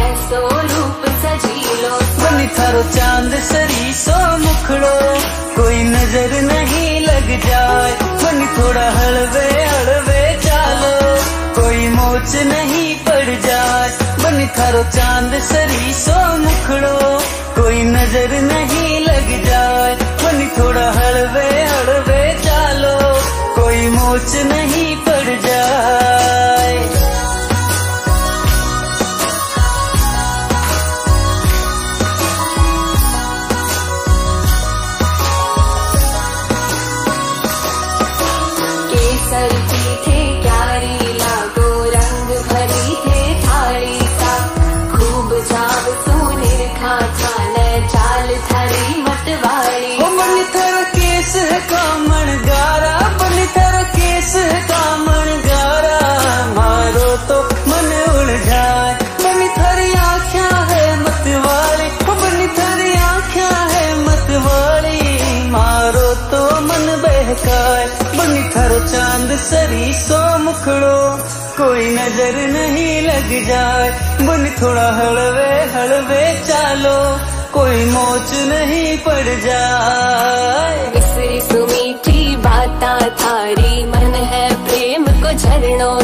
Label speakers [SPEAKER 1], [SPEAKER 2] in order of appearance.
[SPEAKER 1] ऐसो रूप सजी लो। बनी थारो चाँद सरी सो मुखड़ो। कोई नज़र नहीं लग जाए। बनी थोड़ा हलवे हलवे चालो। कोई मोच नहीं पड़ जाए। बनी थारो चाँद सरी सो मुखड़ो। कोई नज़र नहीं लग जाए। बनी थोड़ा हलवे हलवे चालो। कोई मोच नहीं
[SPEAKER 2] केसर की थे प्यारी लागो रंग भरी थे थाली का खूब जाब सोनेर खा छान चाल थारी
[SPEAKER 1] मतवारी मन थर केस का मन गारा मन बहकाए बन थरो चाँद सरी सो मुखड़ो, कोई नज़र नहीं लग जाए। बन थोड़ा हलवे हलवे चालो, कोई मोच नहीं पड़ जाए।
[SPEAKER 2] मीठी बाता थारी मन है प्रेम को झरणों